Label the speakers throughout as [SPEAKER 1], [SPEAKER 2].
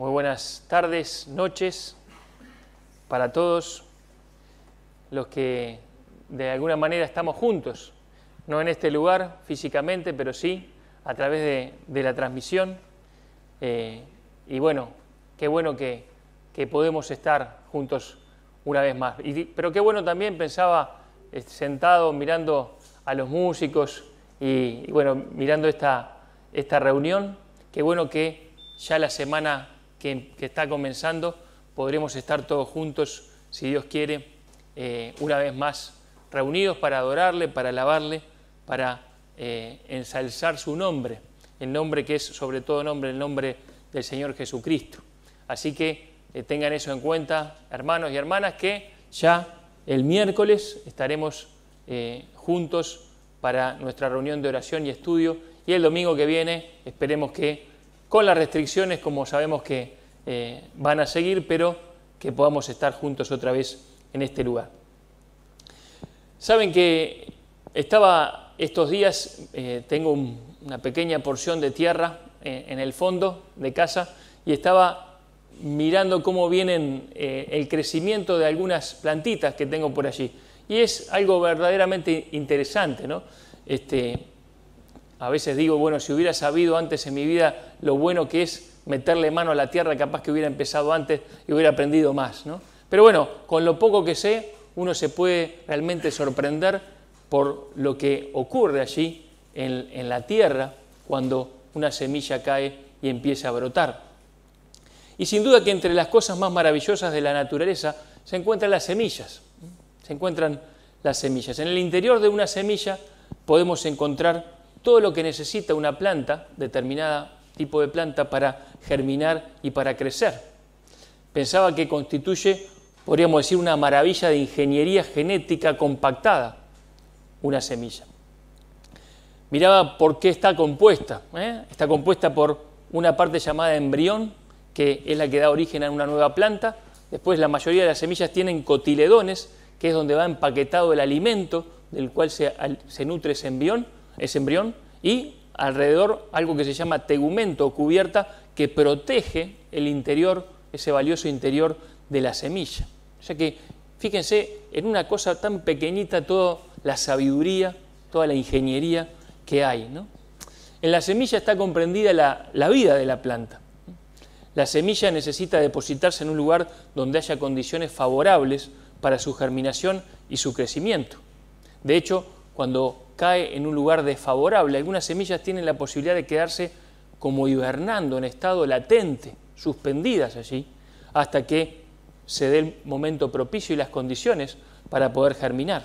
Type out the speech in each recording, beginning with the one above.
[SPEAKER 1] Muy buenas tardes, noches para todos los que de alguna manera estamos juntos, no en este lugar físicamente, pero sí a través de, la transmisión. Eh, y bueno, qué bueno que, podemos estar juntos una vez más. Pero qué bueno también, pensaba, eh, sentado mirando a los músicos y, y bueno, mirando esta, esta reunión, qué bueno que ya la semana que, está comenzando podremos estar todos juntos, si Dios quiere, eh, una vez más reunidos para adorarle, para alabarle, para eh, ensalzar su nombre, el nombre que es sobre todo nombre, el nombre del Señor Jesucristo. Así que eh, tengan eso en cuenta, hermanos y hermanas, que ya el miércoles estaremos juntos para nuestra reunión de oración y estudio y el domingo que viene esperemos que con las restricciones, como sabemos que eh, van a seguir, pero que podamos estar juntos otra vez en este lugar. Saben que estaba estos días, eh, tengo un, una pequeña porción de tierra eh, en el fondo de casa y estaba mirando cómo vienen el crecimiento de algunas plantitas que tengo por allí. Y es algo verdaderamente interesante, ¿no? Este, a veces digo, bueno, si hubiera sabido antes en mi vida lo bueno que es meterle mano a la tierra, capaz que hubiera empezado antes y hubiera aprendido más, ¿no? Pero bueno, con lo poco que sé, uno se puede realmente sorprender por lo que ocurre allí en, en, la tierra cuando una semilla cae y empieza a brotar. Y sin duda que entre las cosas más maravillosas de la naturaleza se encuentran las semillas. Se encuentran las semillas. En el interior de una semilla podemos encontrar todo lo que necesita una planta, determinada tipo de planta, para germinar y para crecer. Pensaba que constituye podríamos decir, una maravilla de ingeniería genética compactada, una semilla. Miraba por qué está compuesta. ¿eh? Está compuesta por una parte llamada embrión, que es la que da origen a una nueva planta. Después la mayoría de las semillas tienen cotiledones, que es donde va empaquetado el alimento del cual se, se nutre ese embrión, ese embrión, y alrededor algo que se llama tegumento o cubierta que protege el interior, ese valioso interior de la semilla. O sea que, fíjense, en una cosa tan pequeñita toda la sabiduría, toda la ingeniería que hay. ¿no? En la semilla está comprendida la, la vida de la planta. La semilla necesita depositarse en un lugar donde haya condiciones favorables para su germinación y su crecimiento. De hecho, cuando cae en un lugar desfavorable, algunas semillas tienen la posibilidad de quedarse como hibernando en estado latente, suspendidas allí, hasta que se dé el momento propicio y las condiciones para poder germinar.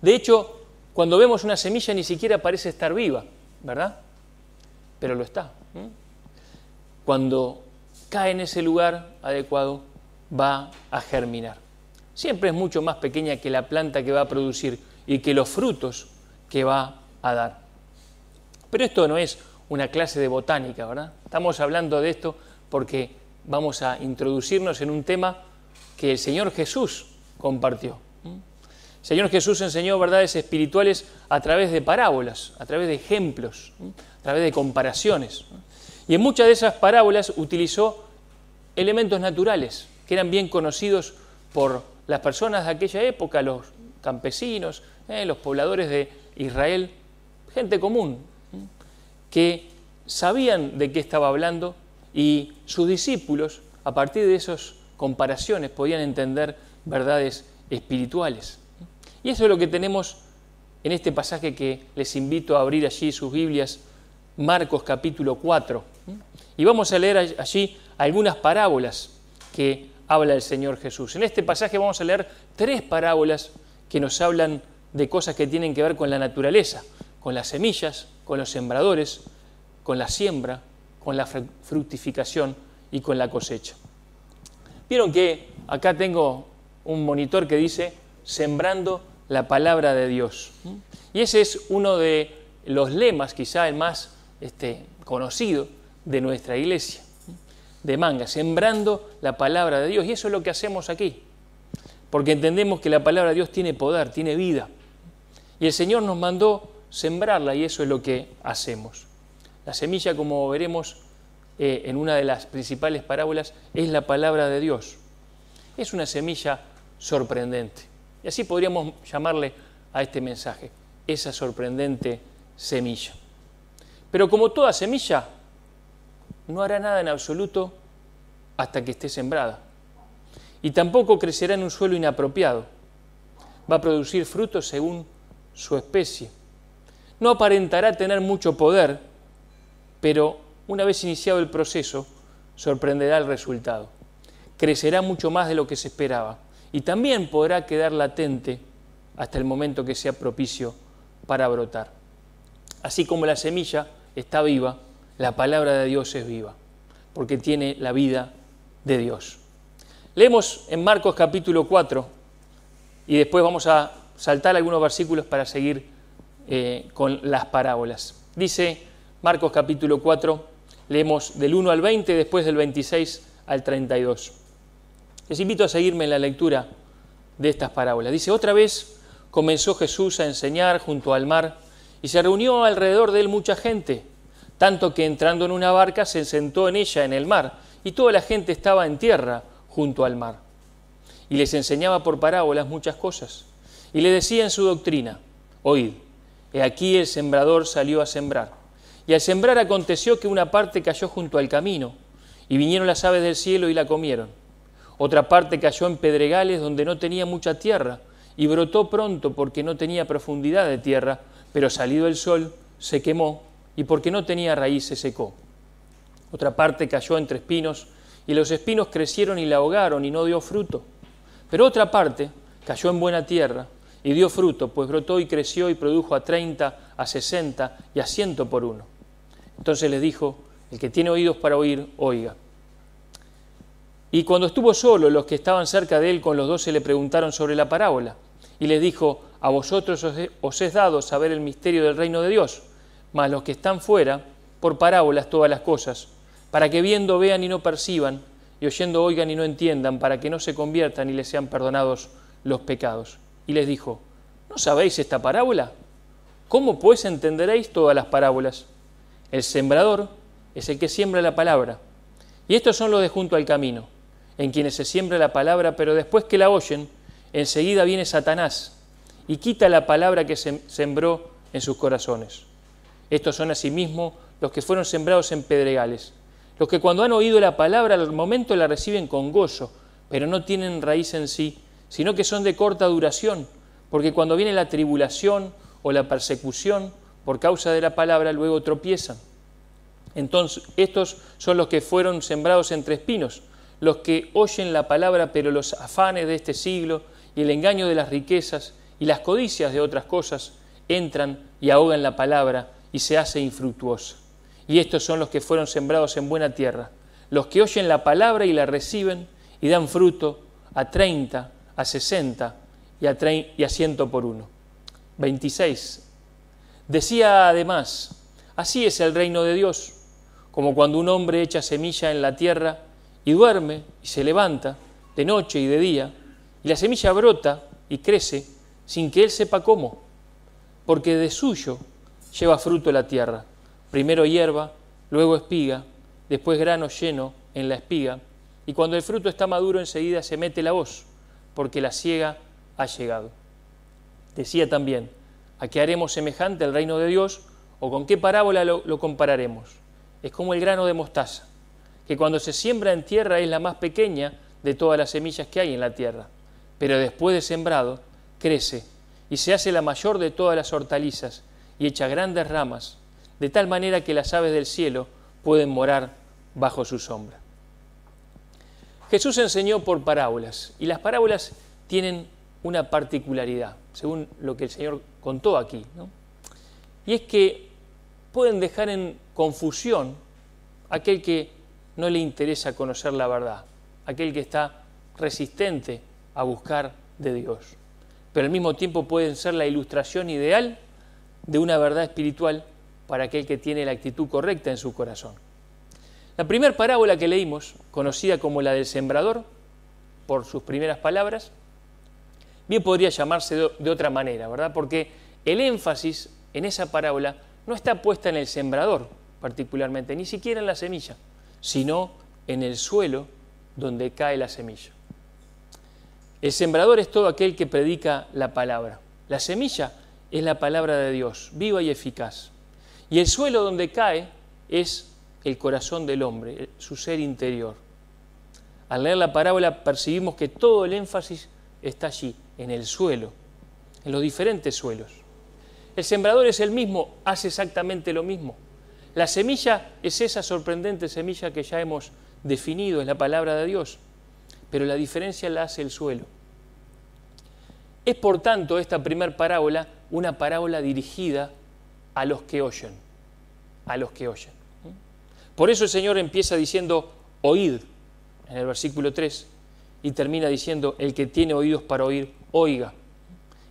[SPEAKER 1] De hecho, cuando vemos una semilla ni siquiera parece estar viva, ¿verdad? Pero lo está. Cuando cae en ese lugar adecuado, va a germinar. Siempre es mucho más pequeña que la planta que va a producir y que los frutos que va a dar. Pero esto no es una clase de botánica, ¿verdad? Estamos hablando de esto porque vamos a introducirnos en un tema que el Señor Jesús compartió. El Señor Jesús enseñó verdades espirituales a través de parábolas, a través de ejemplos, a través de comparaciones. Y en muchas de esas parábolas utilizó elementos naturales que eran bien conocidos por las personas de aquella época, los campesinos, eh, los pobladores de Israel, gente común, que sabían de qué estaba hablando y sus discípulos, a partir de esas comparaciones, podían entender verdades espirituales. Y eso es lo que tenemos en este pasaje que les invito a abrir allí sus Biblias, Marcos capítulo 4. Y vamos a leer allí algunas parábolas que habla el Señor Jesús. En este pasaje vamos a leer tres parábolas que nos hablan de cosas que tienen que ver con la naturaleza, con las semillas, con los sembradores, con la siembra, con la fructificación y con la cosecha. Vieron que acá tengo un monitor que dice sembrando la palabra de Dios. Y ese es uno de los lemas, quizá el más este, conocido de nuestra iglesia, de manga, sembrando la palabra de Dios. Y eso es lo que hacemos aquí, porque entendemos que la palabra de Dios tiene poder, tiene vida. Y el Señor nos mandó sembrarla y eso es lo que hacemos. La semilla, como veremos, eh, en una de las principales parábolas, es la palabra de Dios. Es una semilla sorprendente. Y así podríamos llamarle a este mensaje, esa sorprendente semilla. Pero como toda semilla, no hará nada en absoluto hasta que esté sembrada. Y tampoco crecerá en un suelo inapropiado. Va a producir frutos según su especie. No aparentará tener mucho poder, pero una vez iniciado el proceso, sorprenderá el resultado. Crecerá mucho más de lo que se esperaba y también podrá quedar latente hasta el momento que sea propicio para brotar. Así como la semilla está viva, la palabra de Dios es viva, porque tiene la vida de Dios. Leemos en Marcos capítulo 4 y después vamos a saltar algunos versículos para seguir eh, con las parábolas. Dice Marcos capítulo 4, leemos del 1 al 20, después del 26 al 32. Les invito a seguirme en la lectura de estas parábolas. Dice, otra vez comenzó Jesús a enseñar junto al mar y se reunió alrededor de él mucha gente, tanto que entrando en una barca se sentó en ella en el mar y toda la gente estaba en tierra junto al mar. Y les enseñaba por parábolas muchas cosas. Y le decía en su doctrina, oíd, he aquí el sembrador salió a sembrar. Y al sembrar aconteció que una parte cayó junto al camino, y vinieron las aves del cielo y la comieron. Otra parte cayó en pedregales donde no tenía mucha tierra, y brotó pronto porque no tenía profundidad de tierra, pero salido el sol se quemó, y porque no tenía raíz se secó. Otra parte cayó entre espinos, y los espinos crecieron y la ahogaron y no dio fruto. Pero otra parte cayó en buena tierra y dio fruto, pues brotó y creció y produjo a treinta, a sesenta y a ciento por uno. Entonces les dijo, el que tiene oídos para oír, oiga. Y cuando estuvo solo, los que estaban cerca de él con los doce le preguntaron sobre la parábola. Y les dijo, a vosotros os es dado saber el misterio del reino de Dios, mas los que están fuera, por parábolas todas las cosas, para que viendo vean y no perciban, y oyendo oigan y no entiendan, para que no se conviertan y les sean perdonados los pecados. Y les dijo, ¿no sabéis esta parábola? ¿Cómo pues entenderéis todas las parábolas? El sembrador es el que siembra la palabra. Y estos son los de junto al camino, en quienes se siembra la palabra, pero después que la oyen, enseguida viene Satanás y quita la palabra que se sembró en sus corazones. Estos son asimismo los que fueron sembrados en pedregales, los que cuando han oído la palabra al momento la reciben con gozo, pero no tienen raíz en sí, sino que son de corta duración, porque cuando viene la tribulación o la persecución, por causa de la palabra luego tropiezan. Entonces, estos son los que fueron sembrados entre espinos, los que oyen la palabra, pero los afanes de este siglo y el engaño de las riquezas y las codicias de otras cosas entran y ahogan la palabra y se hace infructuosa. Y estos son los que fueron sembrados en buena tierra, los que oyen la palabra y la reciben y dan fruto a 30, a 60 y a, y a 100 por uno. 26. Decía además, así es el reino de Dios, como cuando un hombre echa semilla en la tierra y duerme y se levanta de noche y de día, y la semilla brota y crece sin que él sepa cómo, porque de suyo lleva fruto la tierra, primero hierba, luego espiga, después grano lleno en la espiga, y cuando el fruto está maduro enseguida se mete la hoz, porque la ciega ha llegado. Decía también, ¿A qué haremos semejante al reino de Dios? ¿O con qué parábola lo, compararemos? Es como el grano de mostaza, que cuando se siembra en tierra es la más pequeña de todas las semillas que hay en la tierra, pero después de sembrado crece y se hace la mayor de todas las hortalizas y echa grandes ramas, de tal manera que las aves del cielo pueden morar bajo su sombra. Jesús enseñó por parábolas y las parábolas tienen una particularidad, según lo que el Señor contó aquí. Y es que pueden dejar en confusión aquel que no le interesa conocer la verdad, aquel que está resistente a buscar de Dios. Pero al mismo tiempo pueden ser la ilustración ideal de una verdad espiritual para aquel que tiene la actitud correcta en su corazón. La primera parábola que leímos, conocida como la del sembrador, por sus primeras palabras, bien podría llamarse de, otra manera, ¿verdad? Porque el énfasis en esa parábola no está puesta en el sembrador particularmente, ni siquiera en la semilla, sino en el suelo donde cae la semilla. El sembrador es todo aquel que predica la palabra. La semilla es la palabra de Dios, viva y eficaz. Y el suelo donde cae es el corazón del hombre, su ser interior. Al leer la parábola percibimos que todo el énfasis está allí, en el suelo, en los diferentes suelos. El sembrador es el mismo, hace exactamente lo mismo. La semilla es esa sorprendente semilla que ya hemos definido, es la palabra de Dios, pero la diferencia la hace el suelo. Es por tanto esta primera parábola una parábola dirigida a los que oyen, a los que oyen. Por eso el Señor empieza diciendo, oíd, en el versículo 3, y termina diciendo, el que tiene oídos para oír, oiga.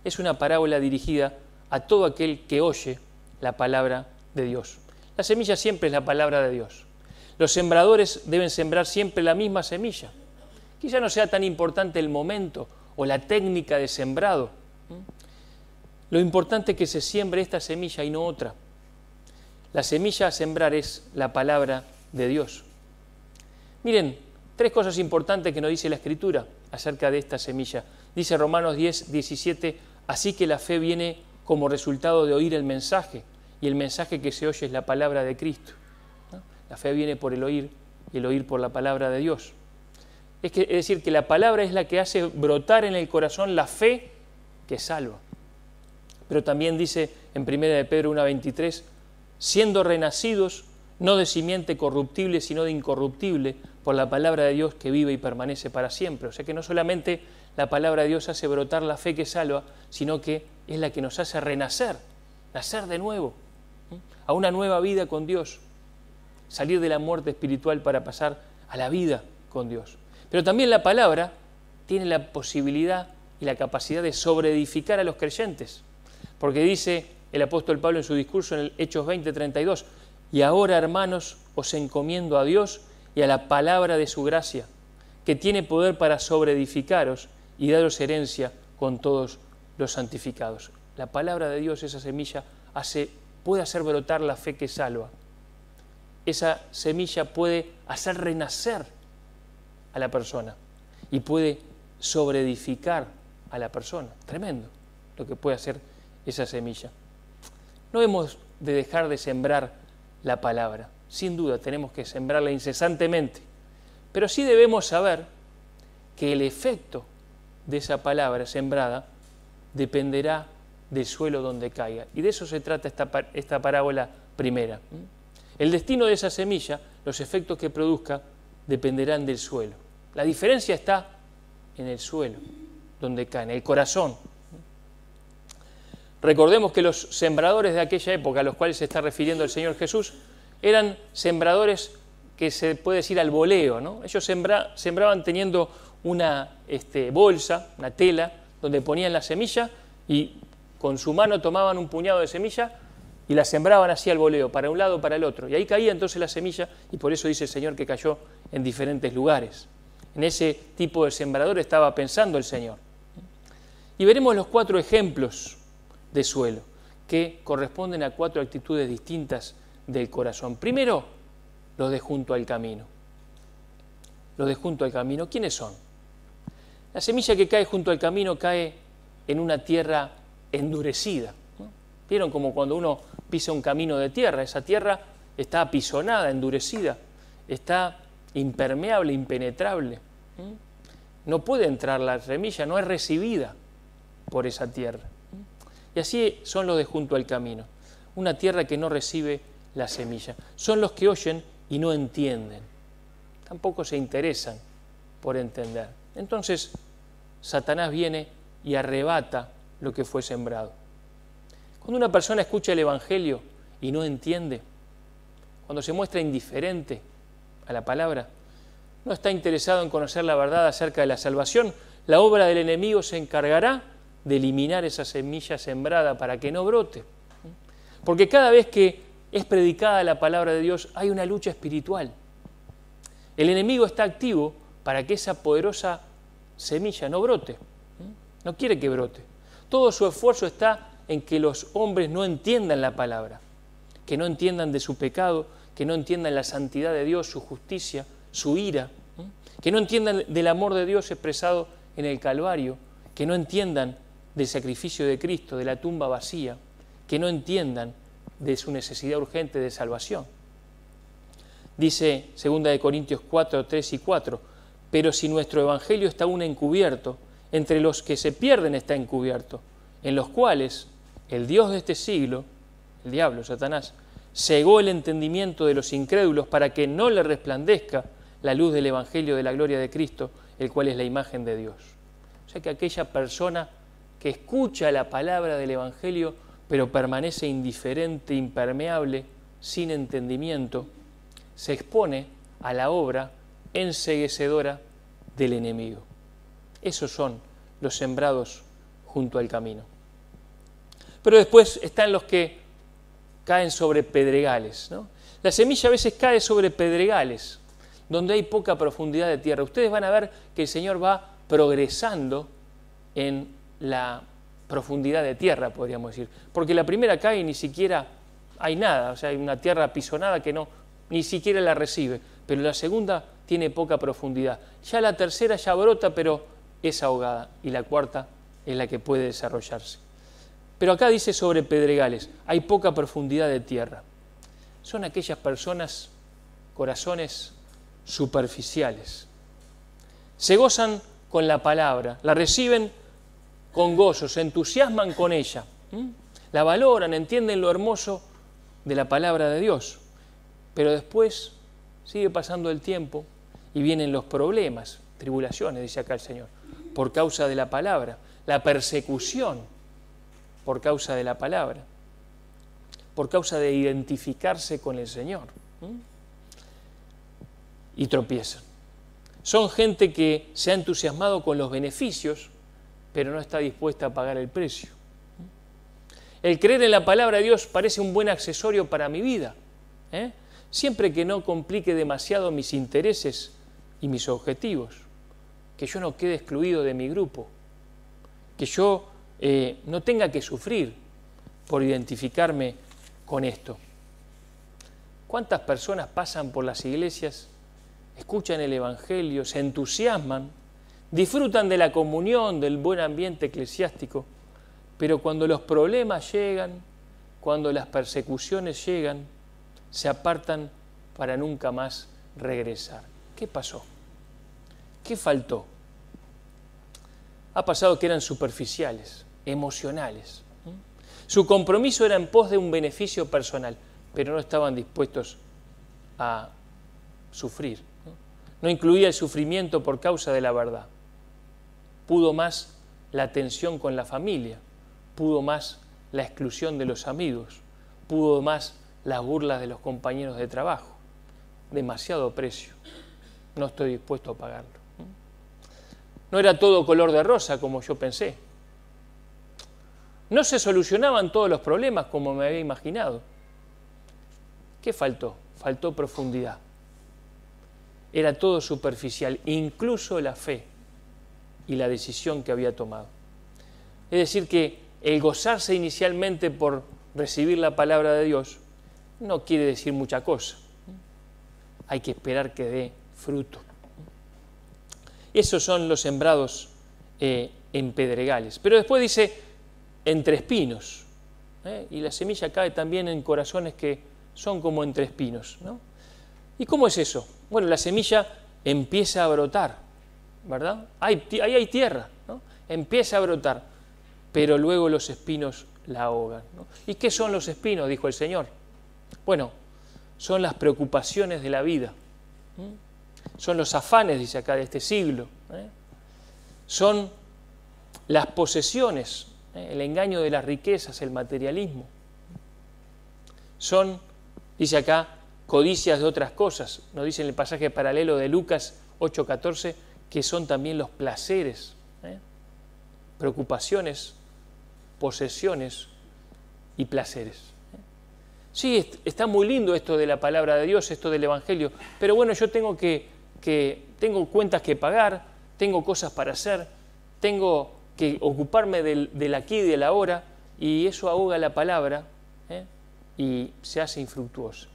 [SPEAKER 1] Es una parábola dirigida a todo aquel que oye la palabra de Dios. La semilla siempre es la palabra de Dios. Los sembradores deben sembrar siempre la misma semilla. Quizá no sea tan importante el momento o la técnica de sembrado. Lo importante es que se siembre esta semilla y no otra. La semilla a sembrar es la palabra de Dios. Miren, tres cosas importantes que nos dice la Escritura acerca de esta semilla. Dice Romanos 10, 17, así que la fe viene como resultado de oír el mensaje, y el mensaje que se oye es la palabra de Cristo. La fe viene por el oír y el oír por la palabra de Dios. Es, decir, que la palabra es la que hace brotar en el corazón la fe que salva. Pero también dice en 1 de Pedro 1.23, siendo renacidos no de simiente corruptible, sino de incorruptible, por la palabra de Dios que vive y permanece para siempre. O sea que no solamente la palabra de Dios hace brotar la fe que salva, sino que es la que nos hace renacer, nacer de nuevo, a una nueva vida con Dios, salir de la muerte espiritual para pasar a la vida con Dios. Pero también la palabra tiene la posibilidad y la capacidad de sobreedificar a los creyentes, porque dice el apóstol Pablo en su discurso en el Hechos 20, 32, y ahora hermanos os encomiendo a Dios y a la palabra de su gracia, que tiene poder para sobreedificaros y daros herencia con todos los santificados. La palabra de Dios, esa semilla, hace, puede hacer brotar la fe que salva. Esa semilla puede hacer renacer a la persona y puede sobreedificar a la persona. Tremendo lo que puede hacer esa semilla. No hemos de dejar de sembrar la palabra. Sin duda tenemos que sembrarla incesantemente. Pero sí debemos saber que el efecto de esa palabra sembrada dependerá del suelo donde caiga. Y de eso se trata esta, esta parábola primera. El destino de esa semilla, los efectos que produzca, dependerán del suelo. La diferencia está en el suelo, donde cae, en el corazón. Recordemos que los sembradores de aquella época a los cuales se está refiriendo el Señor Jesús eran sembradores que se puede decir al voleo. ¿no? Ellos sembraban teniendo una este, bolsa, una tela, donde ponían la semilla y con su mano tomaban un puñado de semilla y la sembraban así al voleo, para un lado, para el otro. Y ahí caía entonces la semilla y por eso dice el Señor que cayó en diferentes lugares. En ese tipo de sembrador estaba pensando el Señor. Y veremos los cuatro ejemplos de suelo que corresponden a cuatro actitudes distintas del corazón. Primero, los de junto al camino. Los de junto al camino, ¿quiénes son? La semilla que cae junto al camino cae en una tierra endurecida. ¿Vieron como cuando uno pisa un camino de tierra? Esa tierra está apisonada, endurecida, está impermeable, impenetrable. No puede entrar la semilla, no es recibida por esa tierra. Y así son los de junto al camino. Una tierra que no recibe la semilla. Son los que oyen y no entienden. Tampoco se interesan por entender. Entonces, Satanás viene y arrebata lo que fue sembrado. Cuando una persona escucha el Evangelio y no entiende, cuando se muestra indiferente a la palabra, no está interesado en conocer la verdad acerca de la salvación, la obra del enemigo se encargará de eliminar esa semilla sembrada para que no brote. Porque cada vez que es predicada la palabra de Dios, hay una lucha espiritual. El enemigo está activo para que esa poderosa semilla no brote. No quiere que brote. Todo su esfuerzo está en que los hombres no entiendan la palabra. que no entiendan de su pecado, que no entiendan la santidad de Dios, su justicia, su ira, que no entiendan del amor de Dios expresado en el Calvario, que no entiendan del sacrificio de Cristo, de la tumba vacía, que no entiendan de su necesidad urgente de salvación. Dice 2 Corintios 4, 3 y 4, pero si nuestro Evangelio está aún encubierto, entre los que se pierden está encubierto, en los cuales el Dios de este siglo, el diablo, Satanás, cegó el entendimiento de los incrédulos para que no le resplandezca la luz del Evangelio de la gloria de Cristo, el cual es la imagen de Dios. O sea que aquella persona que escucha la palabra del Evangelio, pero permanece indiferente, impermeable, sin entendimiento, se expone a la obra enseguecedora del enemigo. Esos son los sembrados junto al camino. Pero después están los que caen sobre pedregales. La semilla a veces cae sobre pedregales, donde hay poca profundidad de tierra. Ustedes van a ver que el Señor va progresando en la profundidad de tierra, podríamos decir. Porque la primera cae y ni siquiera hay nada, o sea, hay una tierra pisonada que no, ni siquiera la recibe. Pero la segunda tiene poca profundidad. Ya la tercera ya brota, pero es ahogada. Y la cuarta es la que puede desarrollarse. Pero acá dice sobre pedregales, hay poca profundidad de tierra. Son aquellas personas, corazones superficiales. Se gozan con la palabra, la reciben con gozo, se entusiasman con ella, la valoran, entienden lo hermoso de la palabra de Dios. Pero después sigue pasando el tiempo y vienen los problemas, tribulaciones, dice acá el Señor, por causa de la palabra, la persecución por causa de la palabra, por causa de identificarse con el Señor. Y tropiezan. Son gente que se ha entusiasmado con los beneficios, pero no está dispuesta a pagar el precio. El creer en la palabra de Dios parece un buen accesorio para mi vida, ¿eh? siempre que no complique demasiado mis intereses y mis objetivos, que yo no quede excluido de mi grupo, que yo eh, no tenga que sufrir por identificarme con esto. ¿Cuántas personas pasan por las iglesias, escuchan el Evangelio, se entusiasman, disfrutan de la comunión, del buen ambiente eclesiástico, pero cuando los problemas llegan, cuando las persecuciones llegan, se apartan para nunca más regresar? ¿Qué pasó? ¿Qué faltó? Ha pasado que eran superficiales, emocionales. Su compromiso era en pos de un beneficio personal, pero no estaban dispuestos a sufrir. No, incluía el sufrimiento por causa de la verdad. Pudo más la tensión con la familia, pudo más la exclusión de los amigos, pudo más las burlas de los compañeros de trabajo. Demasiado precio. No estoy dispuesto a pagarlo. No era todo color de rosa como yo pensé. No se solucionaban todos los problemas como me había imaginado. ¿Qué faltó? Faltó profundidad. Era todo superficial, incluso la fe y la decisión que había tomado. Es decir, que el gozarse inicialmente por recibir la palabra de Dios no quiere decir mucha cosa. Hay que esperar que dé fruto. Esos son los sembrados eh, en pedregales. Pero después dice, entre espinos. ¿eh? Y la semilla cae también en corazones que son como entre espinos. ¿Y cómo es eso? Bueno, la semilla empieza a brotar, ¿verdad? Ahí hay, tierra, ¿no? empieza a brotar, pero luego los espinos la ahogan. ¿Y qué son los espinos? Dijo el Señor. Bueno, son las preocupaciones de la vida, son los afanes, dice acá, de este siglo, ¿eh? son las posesiones ¿eh? el engaño de las riquezas, el materialismo. Son, dice acá, codicias de otras cosas. Nos dice en el pasaje paralelo de Lucas 8:14 que son también los placeres, ¿eh? preocupaciones, posesiones y placeres. ¿eh? Sí, está muy lindo esto de la palabra de Dios, esto del Evangelio, pero bueno, yo tengo que, que tengo cuentas que pagar, tengo cosas para hacer, tengo que ocuparme del, aquí y del ahora, y eso ahoga la palabra, ¿eh? y se hace infructuosa.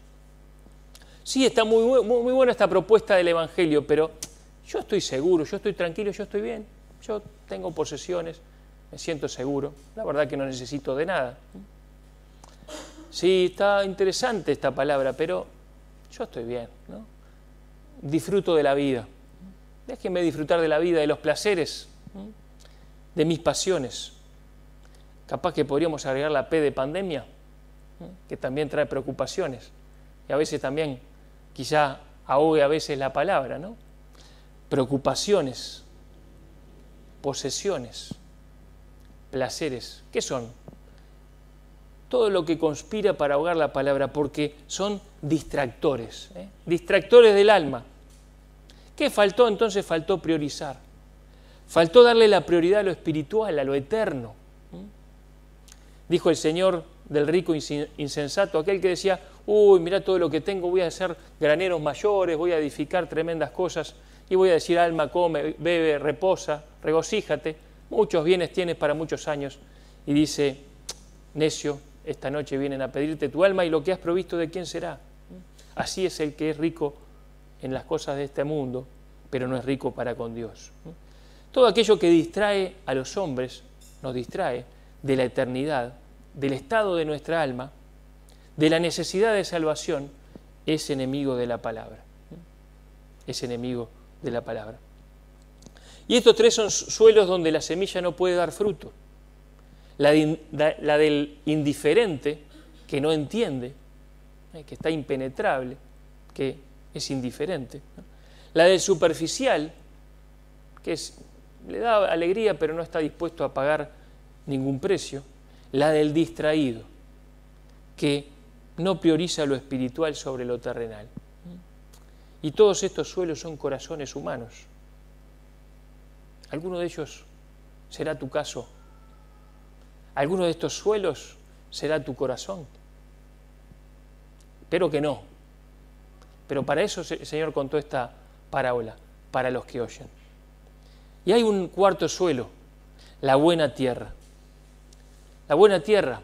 [SPEAKER 1] Sí, está muy, muy, buena esta propuesta del Evangelio, pero yo estoy seguro, yo estoy tranquilo, yo estoy bien, yo tengo posesiones, me siento seguro, la verdad que no necesito de nada. Sí, está interesante esta palabra, pero yo estoy bien, ¿no? disfruto de la vida. Déjenme disfrutar de la vida, de los placeres, de mis pasiones. Capaz que podríamos agregar la P de pandemia, que también trae preocupaciones y a veces también quizá ahogue a veces la palabra, ¿no? Preocupaciones, posesiones, placeres. ¿Qué son? Todo lo que conspira para ahogar la palabra, porque son distractores, ¿eh? distractores del alma. ¿Qué faltó entonces? Faltó priorizar. Faltó darle la prioridad a lo espiritual, a lo eterno. Dijo el Señor del rico insensato, aquel que decía, uy, mira todo lo que tengo, voy a hacer graneros mayores, voy a edificar tremendas cosas y voy a decir, alma, come, bebe, reposa, regocíjate, muchos bienes tienes para muchos años. Y dice, necio, esta noche vienen a pedirte tu alma y lo que has provisto de quién será. Así es el que es rico en las cosas de este mundo, pero no es rico para con Dios. Todo aquello que distrae a los hombres nos distrae de la eternidad, del estado de nuestra alma, de la necesidad de salvación, es enemigo de la palabra. Es enemigo de la palabra. Y estos tres son suelos donde la semilla no puede dar fruto. La, del indiferente, que no entiende, eh, que está impenetrable, que es indiferente. La del superficial, que le da alegría pero no está dispuesto a pagar ningún precio. La del distraído, que no prioriza lo espiritual sobre lo terrenal. Y todos estos suelos son corazones humanos. ¿Alguno de ellos será tu caso? ¿Alguno de estos suelos será tu corazón? Espero que no. Pero para eso el Señor contó esta parábola, para los que oyen. Y hay un cuarto suelo, la buena tierra. La buena tierra,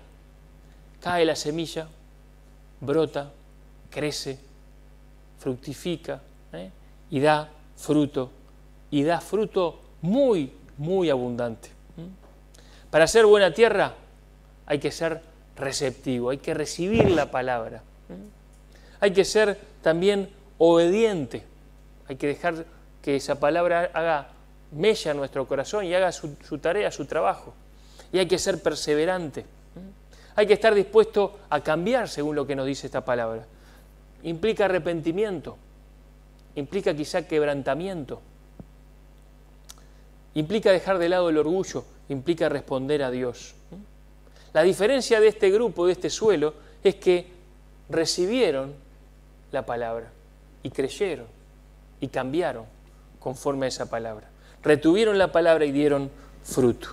[SPEAKER 1] cae la semilla, brota, crece, fructifica ¿eh? y da fruto, y da fruto muy, muy abundante. Para ser buena tierra hay que ser receptivo, hay que recibir la palabra. Hay que ser también obediente, hay que dejar que esa palabra haga mella en nuestro corazón y haga su, su tarea, su trabajo. Y hay que ser perseverante. Hay que estar dispuesto a cambiar según lo que nos dice esta palabra. Implica arrepentimiento, implica quizá quebrantamiento, implica dejar de lado el orgullo, implica responder a Dios. La diferencia de este grupo, de este suelo, es que recibieron la palabra y creyeron y cambiaron conforme a esa palabra. Retuvieron la palabra y dieron fruto.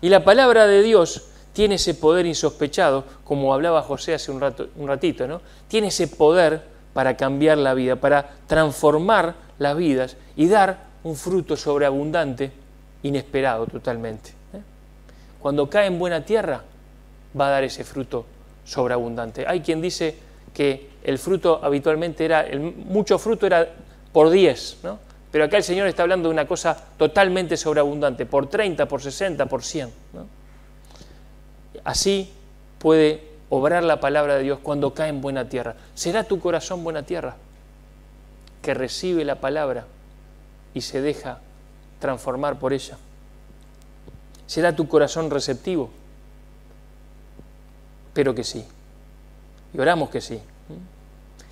[SPEAKER 1] Y la palabra de Dios tiene ese poder insospechado, como hablaba José hace un, rato, un ratito, ¿no? Tiene ese poder para cambiar la vida, para transformar las vidas y dar un fruto sobreabundante, inesperado totalmente. ¿eh? Cuando cae en buena tierra, va a dar ese fruto sobreabundante. Hay quien dice que el fruto habitualmente era, el, mucho fruto era por 10, ¿no? pero acá el Señor está hablando de una cosa totalmente sobreabundante, por 30, por 60, por 100. Así puede obrar la palabra de Dios cuando cae en buena tierra. ¿Será tu corazón buena tierra? Que recibe la palabra y se deja transformar por ella. ¿Será tu corazón receptivo? Pero que sí. Y oramos que sí.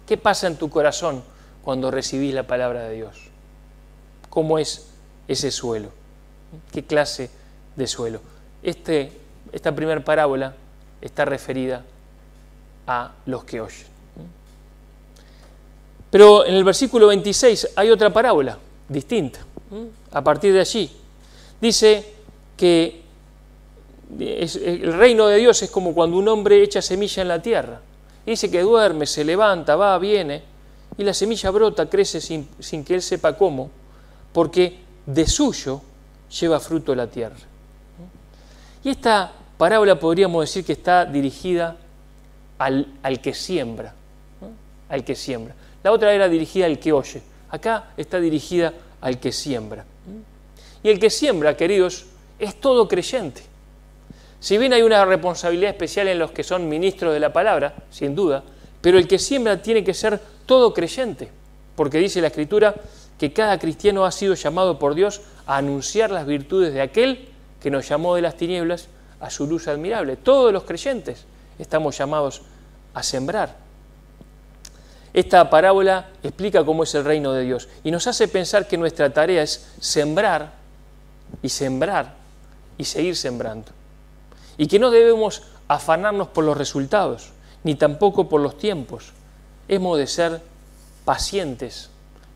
[SPEAKER 1] ¿Qué pasa en tu corazón cuando recibís la palabra de Dios? ¿Cómo es ese suelo? ¿Qué clase de suelo? Este, esta primera parábola está referida a los que oyen. Pero en el versículo 26 hay otra parábola distinta. A partir de allí dice que el reino de Dios es como cuando un hombre echa semilla en la tierra dice que duerme, se levanta, va, viene, y la semilla brota, crece sin, sin que él sepa cómo, porque de suyo lleva fruto la tierra. Y esta parábola podríamos decir que está dirigida al, que siembra, al que siembra. La otra era dirigida al que oye. Acá está dirigida al que siembra. Y el que siembra, queridos, es todo creyente. Si bien hay una responsabilidad especial en los que son ministros de la palabra, sin duda, pero el que siembra tiene que ser todo creyente, porque dice la Escritura que cada cristiano ha sido llamado por Dios a anunciar las virtudes de aquel que nos llamó de las tinieblas a su luz admirable. Todos los creyentes estamos llamados a sembrar. Esta parábola explica cómo es el reino de Dios y nos hace pensar que nuestra tarea es sembrar y sembrar y seguir sembrando. Y que no debemos afanarnos por los resultados, ni tampoco por los tiempos. Hemos de ser pacientes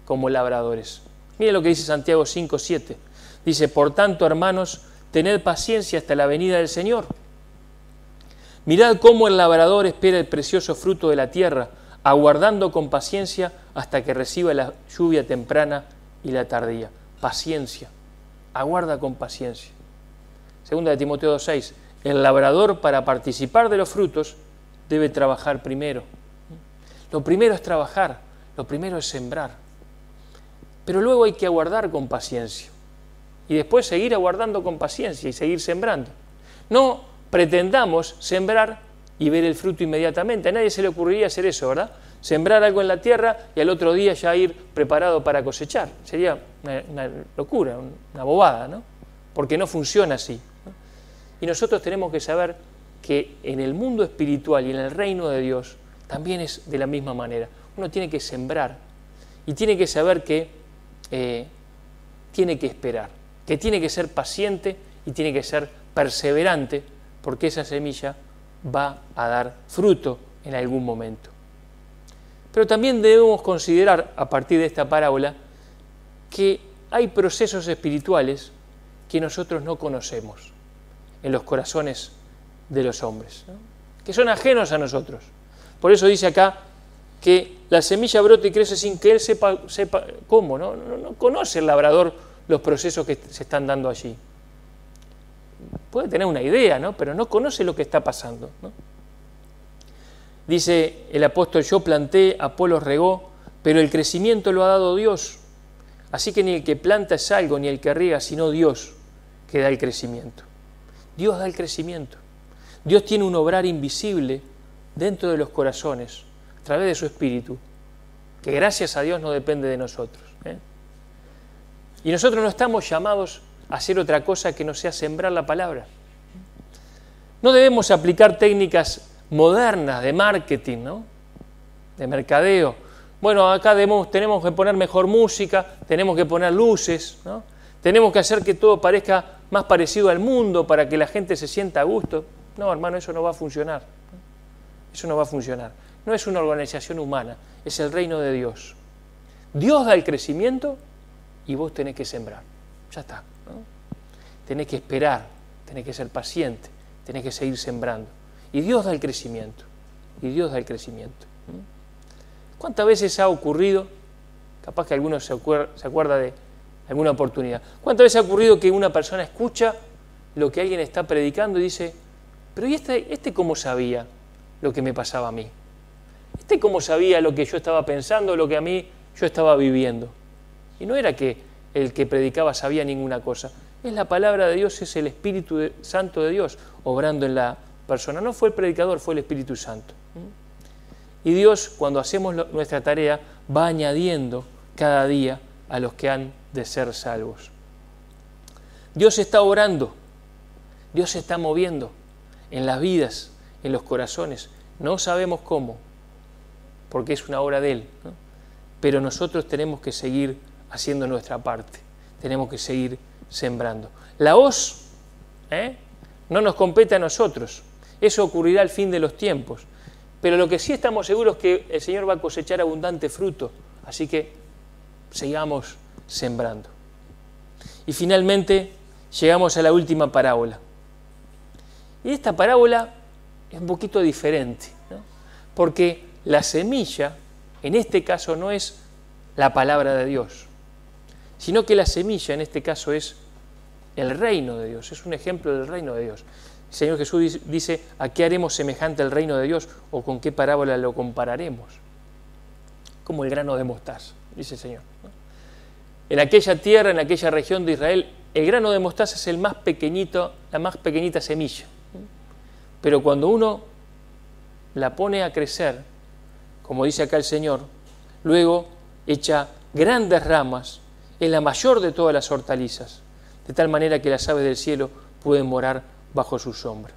[SPEAKER 1] como labradores. Mire lo que dice Santiago 5, 7. Dice, por tanto, hermanos, tened paciencia hasta la venida del Señor. Mirad cómo el labrador espera el precioso fruto de la tierra, aguardando con paciencia hasta que reciba la lluvia temprana y la tardía. Paciencia, aguarda con paciencia. Segunda de Timoteo 2.6, el labrador para participar de los frutos debe trabajar primero. Lo primero es trabajar, lo primero es sembrar. Pero luego hay que aguardar con paciencia. Y después seguir aguardando con paciencia y seguir sembrando. No pretendamos sembrar y ver el fruto inmediatamente. A nadie se le ocurriría hacer eso, ¿verdad? Sembrar algo en la tierra y al otro día ya ir preparado para cosechar. Sería una, locura, una bobada, ¿no? Porque no funciona así. Y nosotros tenemos que saber que en el mundo espiritual y en el reino de Dios también es de la misma manera. Uno tiene que sembrar y tiene que saber que eh, tiene que esperar, que tiene que ser paciente y tiene que ser perseverante porque esa semilla va a dar fruto en algún momento. Pero también debemos considerar, a partir de esta parábola, que hay procesos espirituales que nosotros no conocemos en los corazones de los hombres, que son ajenos a nosotros. Por eso dice acá que la semilla brota y crece sin que él sepa, sepa cómo, ¿no? No, conoce el labrador los procesos que se están dando allí. Puede tener una idea, ¿no? pero no conoce lo que está pasando. Dice el apóstol, yo planté, Apolo regó, pero el crecimiento lo ha dado Dios. Así que ni el que planta es algo, ni el que riega, sino Dios que da el crecimiento. Dios da el crecimiento. Dios tiene un obrar invisible dentro de los corazones, a través de su espíritu, que gracias a Dios no depende de nosotros. Y nosotros no estamos llamados a hacer otra cosa que no sea sembrar la palabra. No debemos aplicar técnicas modernas de marketing, ¿no? de mercadeo. Bueno, acá tenemos que poner mejor música, tenemos que poner luces, ¿no? tenemos que hacer que todo parezca más parecido al mundo para que la gente se sienta a gusto. No, hermano, eso no va a funcionar. Eso no va a funcionar. No es una organización humana, es el reino de Dios. Dios da el crecimiento y vos tenés que sembrar. Ya está. Tenés que esperar, tenés que ser paciente, tenés que seguir sembrando. Y Dios da el crecimiento. Y Dios da el crecimiento. ¿Cuántas veces ha ocurrido? Capaz que alguno se acuerda de alguna oportunidad. ¿Cuántas veces ha ocurrido que una persona escucha lo que alguien está predicando y dice, pero ¿y este, este cómo sabía lo que me pasaba a mí? ¿Este cómo sabía lo que yo estaba pensando, lo que a mí yo estaba viviendo? Y no era que el que predicaba sabía ninguna cosa. Es la palabra de Dios, es el Espíritu Santo de Dios obrando en la persona. No fue el predicador, fue el Espíritu Santo. Y Dios, cuando hacemos nuestra tarea, va añadiendo cada día a los que han de ser salvos. Dios está orando, Dios se está moviendo en las vidas, en los corazones. No sabemos cómo, porque es una obra de Él, pero nosotros tenemos que seguir haciendo nuestra parte, tenemos que seguir sembrando. La hoz ¿eh? no nos compete a nosotros, eso ocurrirá al fin de los tiempos, pero lo que sí estamos seguros es que el Señor va a cosechar abundante fruto, así que sigamos sembrando. Y finalmente llegamos a la última parábola. Y esta parábola es un poquito diferente, porque la semilla, en este caso, no es la palabra de Dios, sino que la semilla, en este caso, es el reino de Dios, es un ejemplo del reino de Dios. El Señor Jesús dice, ¿a qué haremos semejante el reino de Dios o con qué parábola lo compararemos? Como el grano de mostaza, dice el Señor. En aquella tierra, en aquella región de Israel, el grano de mostaza es el más pequeñito, la más pequeñita semilla. Pero cuando uno la pone a crecer, como dice acá el Señor, luego echa grandes ramas, es la mayor de todas las hortalizas, de tal manera que las aves del cielo pueden morar bajo su sombra.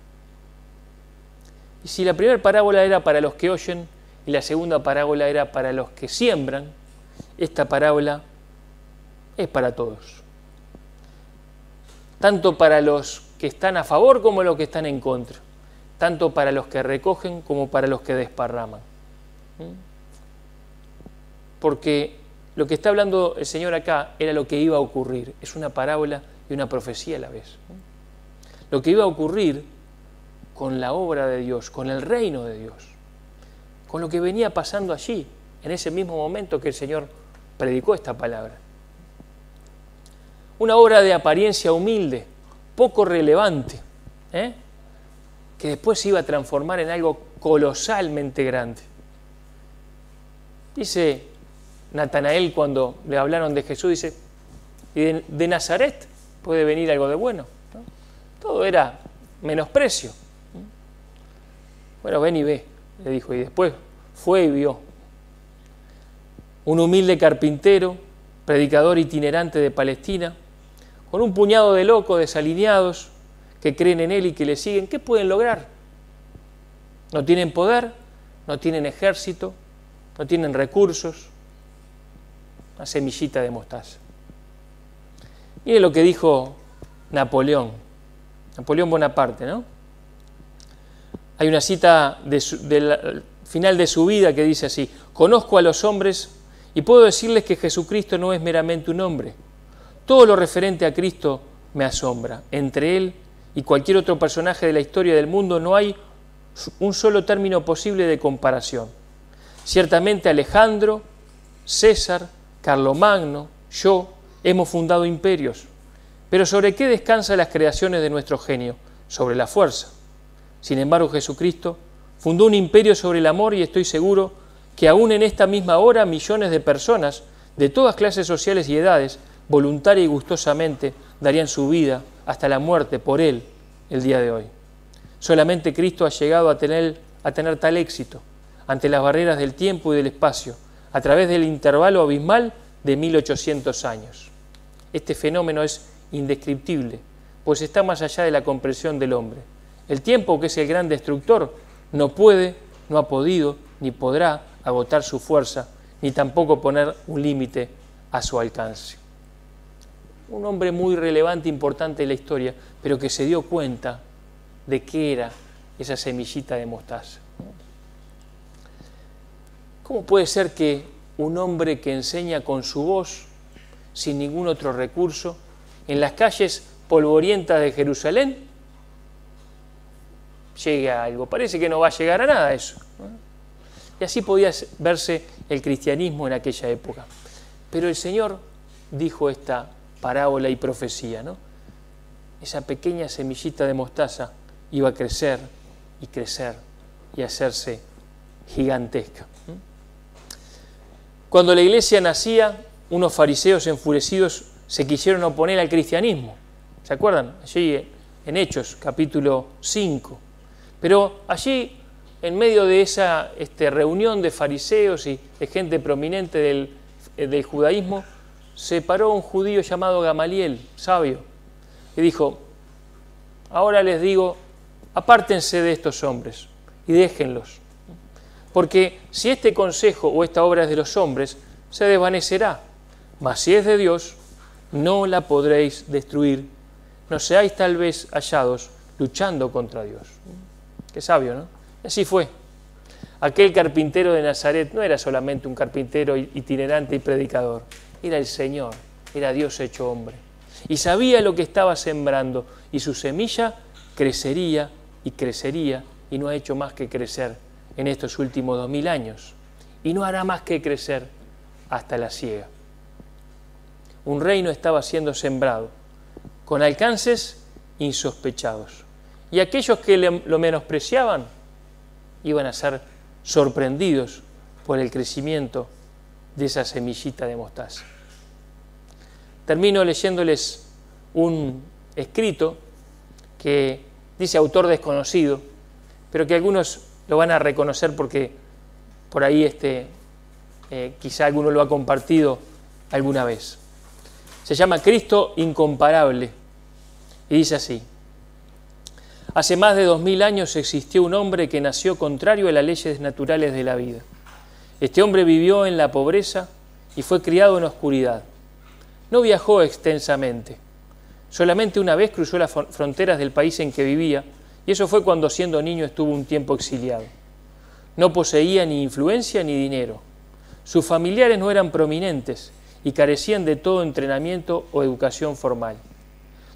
[SPEAKER 1] Y si la primera parábola era para los que oyen y la segunda parábola era para los que siembran, esta parábola es para todos. Tanto para los que están a favor como los que están en contra. Tanto para los que recogen como para los que desparraman. ¿Mm? Porque lo que está hablando el Señor acá era lo que iba a ocurrir. Es una parábola y una profecía a la vez. Lo que iba a ocurrir con la obra de Dios, con el reino de Dios, con lo que venía pasando allí, en ese mismo momento que el Señor predicó esta palabra. Una obra de apariencia humilde, poco relevante, ¿eh? que después se iba a transformar en algo colosalmente grande. Dice Natanael cuando le hablaron de Jesús, dice, ¿y de, Nazaret puede venir algo de bueno? Todo era menosprecio. Bueno, ven y ve, le dijo, y después fue y vio. Un humilde carpintero, predicador itinerante de Palestina, con un puñado de locos desalineados que creen en Él y que le siguen, ¿qué pueden lograr? No tienen poder, no tienen ejército, no tienen recursos, una semillita de mostaza. Mire lo que dijo Napoleón, Napoleón Bonaparte, ¿no? Hay una cita del final de su vida que dice así, conozco a los hombres y puedo decirles que Jesucristo no es meramente un hombre, todo lo referente a Cristo me asombra. Entre Él y cualquier otro personaje de la historia del mundo no hay un solo término posible de comparación. Ciertamente Alejandro, César, Carlomagno, yo, hemos fundado imperios. Pero ¿sobre qué descansan las creaciones de nuestro genio? Sobre la fuerza. Sin embargo, Jesucristo fundó un imperio sobre el amor y estoy seguro que aún en esta misma hora millones de personas de todas clases sociales y edades voluntaria y gustosamente darían su vida hasta la muerte por Él el día de hoy. Solamente Cristo ha llegado a tener, a tener tal éxito ante las barreras del tiempo y del espacio, a través del intervalo abismal de 1800 años. Este fenómeno es indescriptible, pues está más allá de la comprensión del hombre. El tiempo, que es el gran destructor, no puede, no ha podido, ni podrá agotar su fuerza, ni tampoco poner un límite a su alcance un hombre muy relevante, importante en la historia, pero que se dio cuenta de qué era esa semillita de mostaza. ¿Cómo puede ser que un hombre que enseña con su voz, sin ningún otro recurso, en las calles polvorientas de Jerusalén, llegue a algo? Parece que no va a llegar a nada eso. Y así podía verse el cristianismo en aquella época. Pero el Señor dijo esta parábola y profecía, ¿no? Esa pequeña semillita de mostaza iba a crecer y crecer y hacerse gigantesca. Cuando la iglesia nacía, unos fariseos enfurecidos se quisieron oponer al cristianismo. ¿Se acuerdan? Allí en Hechos, capítulo 5. Pero allí, en medio de esa este, reunión de fariseos y de gente prominente del, del judaísmo, se paró un judío llamado Gamaliel, sabio, y dijo, ahora les digo, apártense de estos hombres y déjenlos, porque si este consejo o esta obra es de los hombres, se desvanecerá, mas si es de Dios, no la podréis destruir, no seáis tal vez hallados luchando contra Dios. Qué sabio, ¿no? Así fue. Aquel carpintero de Nazaret no era solamente un carpintero itinerante y predicador, era el Señor, era Dios hecho hombre. Y sabía lo que estaba sembrando y su semilla crecería y crecería y no ha hecho más que crecer en estos últimos dos mil años. Y no hará más que crecer hasta la ciega. Un reino estaba siendo sembrado con alcances insospechados. Y aquellos que lo menospreciaban iban a ser sorprendidos por el crecimiento de esa semillita de mostaza. Termino leyéndoles un escrito que dice autor desconocido, pero que algunos lo van a reconocer porque por ahí este, eh, quizá alguno lo ha compartido alguna vez. Se llama Cristo Incomparable y dice así. Hace más de dos mil años existió un hombre que nació contrario a las leyes naturales de la vida. Este hombre vivió en la pobreza y fue criado en oscuridad. No viajó extensamente. Solamente una vez cruzó las fronteras del país en que vivía y eso fue cuando siendo niño estuvo un tiempo exiliado. No poseía ni influencia ni dinero. Sus familiares no eran prominentes y carecían de todo entrenamiento o educación formal.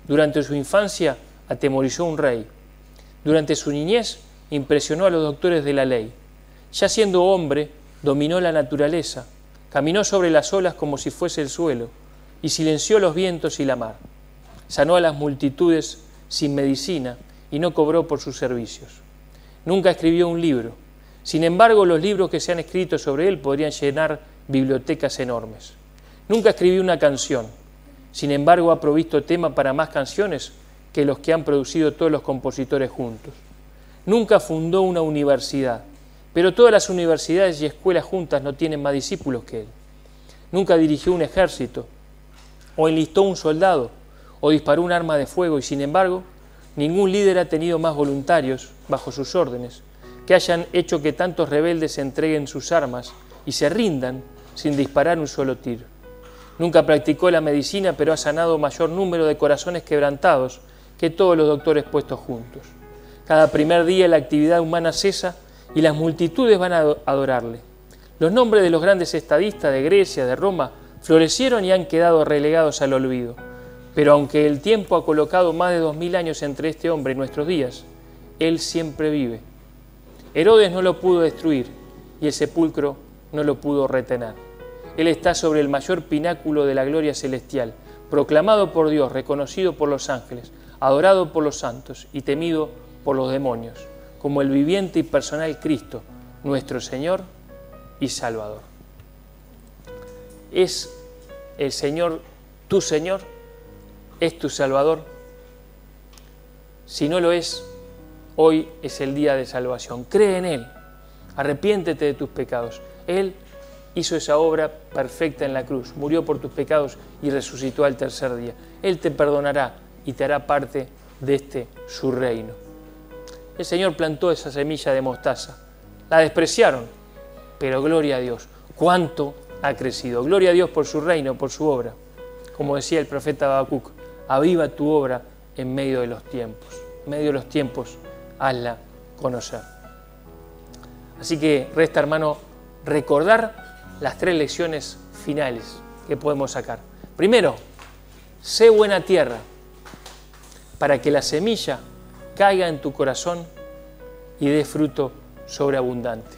[SPEAKER 1] Durante su infancia atemorizó a un rey. Durante su niñez impresionó a los doctores de la ley. Ya siendo hombre, dominó la naturaleza, caminó sobre las olas como si fuese el suelo y silenció los vientos y la mar. Sanó a las multitudes sin medicina y no cobró por sus servicios. Nunca escribió un libro. Sin embargo, los libros que se han escrito sobre él podrían llenar bibliotecas enormes. Nunca escribió una canción. Sin embargo, ha provisto tema para más canciones que los que han producido todos los compositores juntos. Nunca fundó una universidad, pero todas las universidades y escuelas juntas no tienen más discípulos que él. Nunca dirigió un ejército, o enlistó un soldado, o disparó un arma de fuego, y sin embargo, ningún líder ha tenido más voluntarios bajo sus órdenes que hayan hecho que tantos rebeldes entreguen sus armas y se rindan sin disparar un solo tiro. Nunca practicó la medicina, pero ha sanado mayor número de corazones quebrantados que todos los doctores puestos juntos. Cada primer día la actividad humana cesa y las multitudes van a adorarle. Los nombres de los grandes estadistas de Grecia, de Roma, florecieron y han quedado relegados al olvido. Pero aunque el tiempo ha colocado más de dos mil años entre este hombre y nuestros días, él siempre vive. Herodes no lo pudo destruir y el sepulcro no lo pudo retener. Él está sobre el mayor pináculo de la gloria celestial, proclamado por Dios, reconocido por los ángeles, adorado por los santos y temido por los demonios, como el viviente y personal Cristo, nuestro Señor y Salvador. ¿Es el Señor tu Señor? ¿Es tu Salvador? Si no lo es, hoy es el día de salvación. Cree en Él, arrepiéntete de tus pecados. Él hizo esa obra perfecta en la cruz, murió por tus pecados y resucitó al tercer día. Él te perdonará y te hará parte de este su reino. El Señor plantó esa semilla de mostaza. La despreciaron, pero gloria a Dios. ¿Cuánto ha crecido? Gloria a Dios por su reino, por su obra. Como decía el profeta Habacuc, aviva tu obra en medio de los tiempos. En medio de los tiempos, hazla conocer. Así que resta, hermano, recordar las tres lecciones finales que podemos sacar. Primero, sé buena tierra para que la semilla caiga en tu corazón y dé fruto sobreabundante.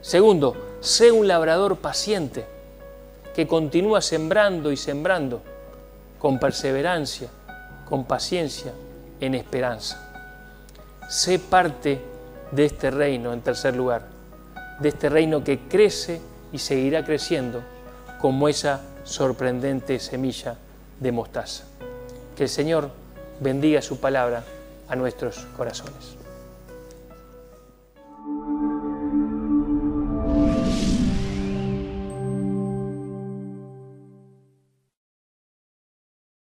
[SPEAKER 1] Segundo, sé un labrador paciente que continúa sembrando y sembrando con perseverancia, con paciencia, en esperanza. Sé parte de este reino, en tercer lugar, de este reino que crece y seguirá creciendo como esa sorprendente semilla de mostaza. Que el Señor bendiga su palabra a nuestros corazones.